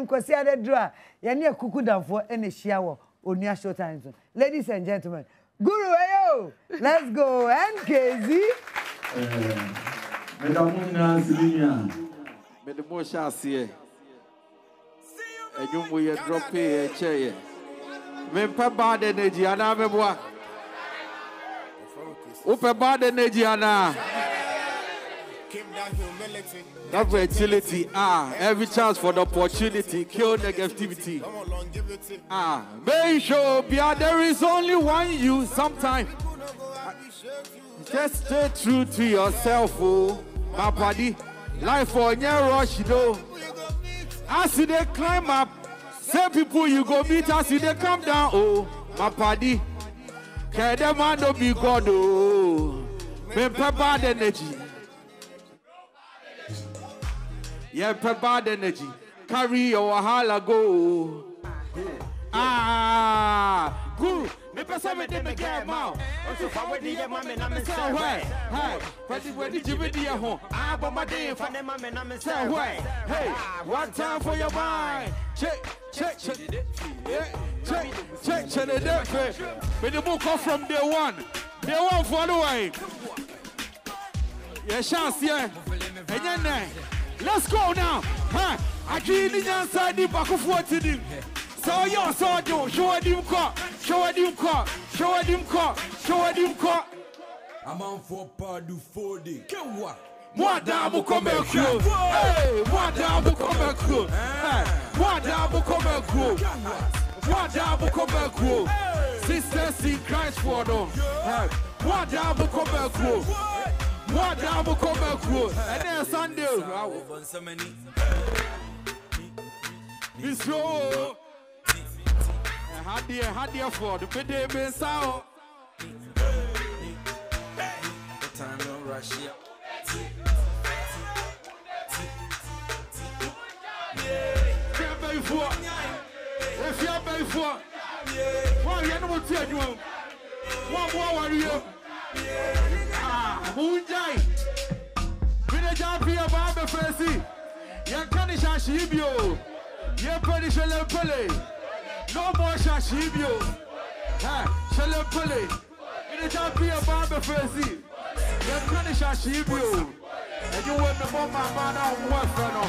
nim kwasi adeduro a yɛne akuku damfoɔ ɛna ahyia wɔ onua showtime so. Ladies and gentlemen guru eyo let's go nkz meda mo nyinaa ase ne nua. Mede mo hyɛ aseɛ. Adwummu yɛ drɔpee ɛkyɛeɛ mempɛ bad energy anaa meboa? Wopɛ bad energy anaa That fertility, ah, every chance for the opportunity, kill negativity. Ah, make sure there is only one you sometimes. Just stay true to yourself, oh, my buddy. Life for your rush, though. As you they climb up, say people you go meet as you they come down, oh, my buddy. Can them man don't be God, oh. Remember bad energy. Yeah, bad energy. Carry your wahala go. Ah, guru. Me pesa me de me get mouth. Osu fa wedi ye mame na me say why? Hey, Freddy, where did you be there? Home? Ah, but my day Fa ne mame na me say why? Hey, one time for your mind. Check, check, check. Yeah, check, check, check the death. When the book come from day one, day one for the way. Yeah, chance, yeah. And then, eh, let's go now. Huh? I can't even inside the back of what to do. So, yo, so do. Show him cut. Show him cut. Show him cut. Show him cut. amanfoɔ paa du fode kewa comme un crew. Hey, moi d'âme comme un crew. Hey, moi d'âme comme un crew. Moi d'âme comme un crew. Sisters in Christ for them. Hey, moi d'âme comme un crew. Moi d'âme comme un crew. And then Sunday. It's slow. How dear, how dear for the midday been sound. time no rush ti adwuma mu wɔn mo awareɛ aa mo n gyae minagya pii ɛbaa bɛfɛ si yɛn ka ne hyɛ ahyee bi o yɛn pɛ ne hyɛ lɛmpele no more hyɛ ahyee bi o ɛ hyɛ lɛmpele minagya pii ɛbaa bɛfɛ si yɛn ka ne hyɛ ahyee bi o ɛdi wo ne mo maa maa na ɔmo ɛfɛ no.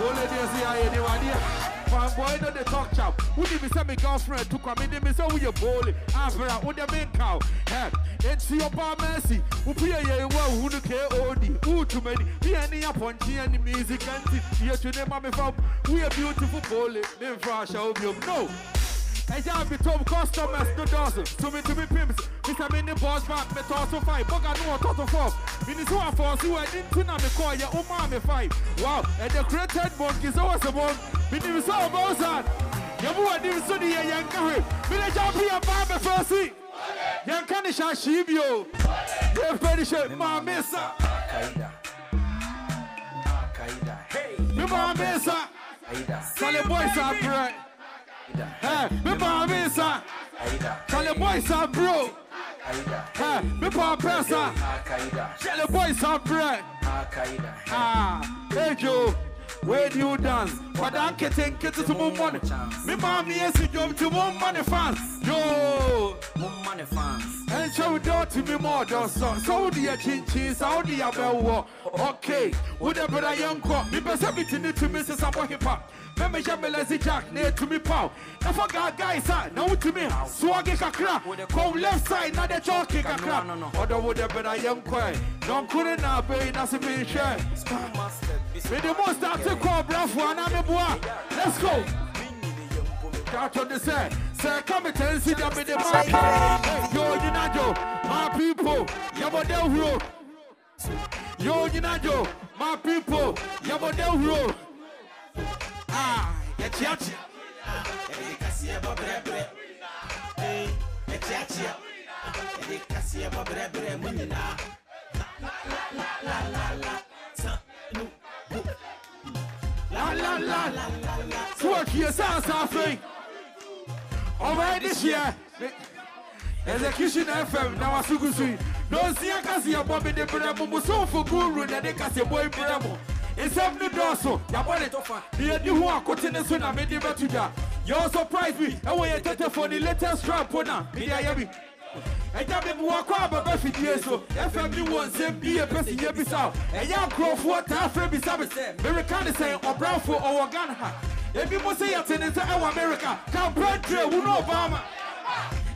Only they say I any idea. Fanboy no the talk chap. Who did me say my girlfriend took a minute me say we a bully. Afra who the main cow. Hey, it's your bar mercy. Who pay ye wa who care odi. Who too many. Be any upon any music and here to name me from. We a beautiful bully. Name for our show No. Ẹja bi tom customers no dɔɔso tumi tumi pimps. Mr mini boss man mi tɔ so five. Bɔga no wɔtɔ to four. Minisi wa fɔ si wɔ ɛdi nti na mi kɔ yɛ o maa mi five. Wow ɛdɛ created monkey sɛ wɔsɛ bɔn minim sɛ ɔbɛn san yɛmu wɔ nim so ni yɛ yɛn ka hwɛ mini gya bi yɛ maa mi fɛ si yɛn ka ni hyɛ ahyii bi o yɛn pɛ ni hyɛ maame sa akaida akaida hey. mi maame sa aida sale boys abrɛ aida ɛ mi maame sa aida sale boys abro aida ɛ mi paapɛ sa. akaida Tell the boys are bread. Ah, hey Joe, where do you dance? But I can't take it to more money. Me mommy is a job to more money fans. Yo, mumma ne fans and show door to me more does so. So the chin chin, Saudi Abel. Okay, whatever I am caught. Me best everything to Mrs. Sabo hip hop. Meme jamela si jack near to me pow. Now for God guys, ah, now to me. Swaggy kakra. Come left side, now the chalky kakra. Other whatever I am quiet. Don't couldn't now pay, that's a big share. With the most active call, bravo, and I'm a boy. Let's go. Catch on the set. Say, come and tell see them in the mic. Yo, Yinajo, my people, Yabodel. Yo, Yinajo, my people, Yabodel Ah, Yachiachi. La la la. So? Over this year. Execution FM na wasugu sui. Don't see a kasi ya bombe de guru na de. Nsɛm no dɔɔso yɛabɔ ne tɔfa ne yɛdi ho akote ne so na mede bɛto dwa yɛwɔ surprise bi ɛwɔ yɛ tɛtɛfoɔ ne latest rap na mede ayɛ bi ɛgya me. Mewɔ kɔ a bɛbɛ fidie so. Ɛfam ne wɔ nsɛm bi yɛ pɛ si yɛ bisa ɛyɛ nkurɔfoɔ taa frɛ bisa me sɛ mereka ne sɛ ɔbramfo ɔwɔ ghana ha. Ebi mo sɛ yɛte ne nsa ɛwɔ amerika kampɛntrɛ wu ne obama?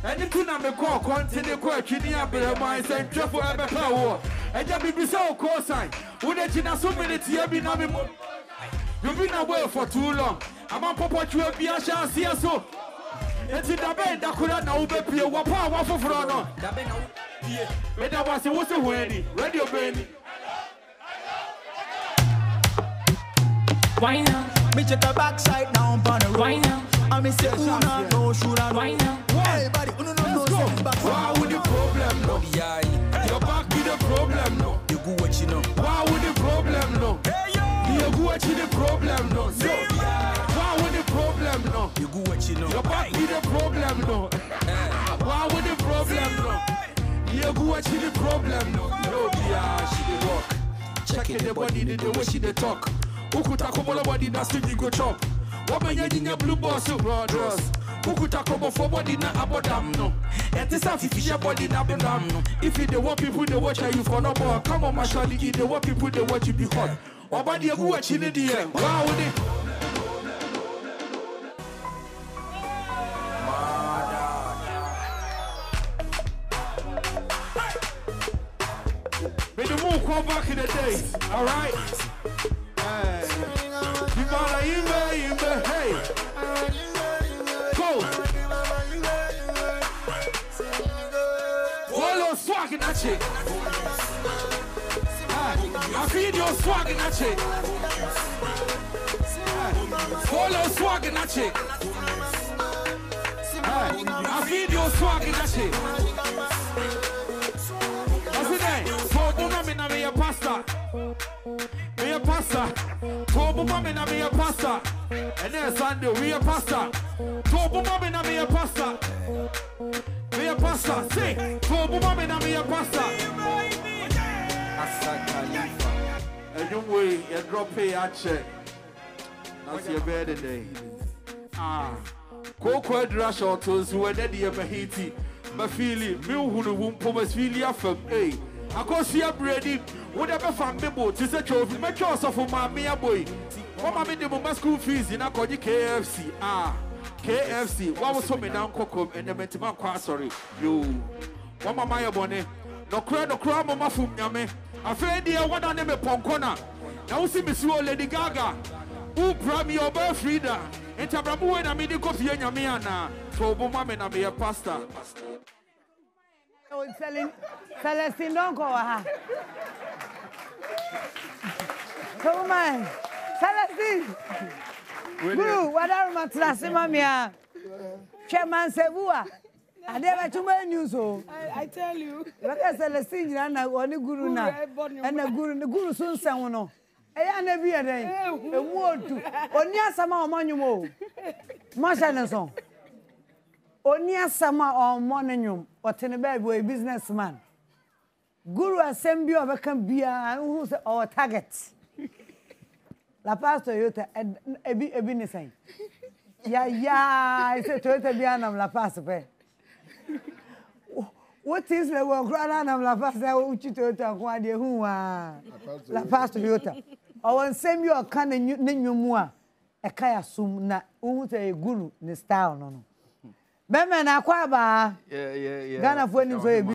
Ɛne ti na mekɔ ɔkɔnte ne kɔ atwi ne abrɛman sɛ ntwɛfo ɛbɛpɛ woɔ ɛgya bibisa wo kɔɔsan wode gyina so meneteɛ bi na me mu You've been away for too long. I'm on Papa Chua Bia Shansia so. It's in the bed that could not know be a wapa waffle for no. Meda was a was a wendy. Radio Benny. Why now? Me check the backside down on the road. Why now? I me say who not know should I know. Why now? Everybody who no know Let's say back Why would the problem no? Your back be the problem no. You go what you know. Why would go at the problem no. No. Why would the problem no? You go what you know. Your back be the problem no. Eh. Why would the problem no? You go at the problem no. No, yeah, she dey walk. Checking the body, the, the way she dey talk. Ukuta komola body, that's the you go chop. You in your blue boss, brothers. Ukuta komo for body na abodam no. This half if your body na abodam no. If you the want people they watch you for no more. Come on, my shawty, you the want people they watch you be hot. You watch in the end. Wow, with it. May the move come back in the days, alright? Hey. You gotta imbe, imbe, hey. Go. Follow swag in that shit. I feed your swag in that. Hey. Follow swag in that. Hey. I feed your swag in that shit. What's it name? Tobu mami na me a pasta. Me a pasta. Tobu mami na me a pasta. And then Sunday we a pasta. Tobu mami na me a pasta. Me a pasta. Say, Tobu mami na me a pasta. And you drop pay a check. That's your bed today. Ah. Koko adura shortos who are dead in Haiti. Mafili, Milhunu Wumpo, Masfili Afam, eh. Akosia Brady, whatever fan Bibo, Tissa Trophy, make yourself for my mea boy. What mammy did my school fees in Akodi KFC? Ah, KFC, what was homing down Coco and the Mentiman Qua, sorry, you. My Maya Bonnet? No cry, no cry, Mama Fum Yame. I feel dear one on them a Poncona. Now see Miss Lady Gaga. Who brought me your birth reader? And Tabramu and I made you go for Yamiana. So, Bumame, I'm a pastor. Oh, Celestine, Celestine don't go ha. Come on, Celestine. Guru, whatever my class, mamma. Chairman Sevua. I never too many news. Oh, I, I tell you. look at Celestine and I want Guru now. eh, born your And the Guru, the Guru soon sang no. ɛyɛ ana bi yɛ dɛn emu otu. Oni asɛm a ɔmo anyom o. Mɔhyɛ ne so oni asɛm a ɔmo ne nwom ɔte ne baabi ɔyɛ business man guru asɛm bi a ɔbɛka biara ehu sɛ ɔwɔ target. La paz toyota ɛd- ebi ebi ne sɛn yayaa sɛ toyota bi anam la paz pɛ wote sɛ wɔ kora na anam la paz sɛ wotwi toyota nko adeɛ hu waa la paz toyota ɔwɔ nsɛm bi a ɔka ne nnwom a ɛka yɛ asom na wohu sɛ ɛyɛ guru ne style no no. Bɛmɛ na akɔ abaa ghanafoɔ nim sɛ ɔyɛ